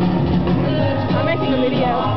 I'm making a video.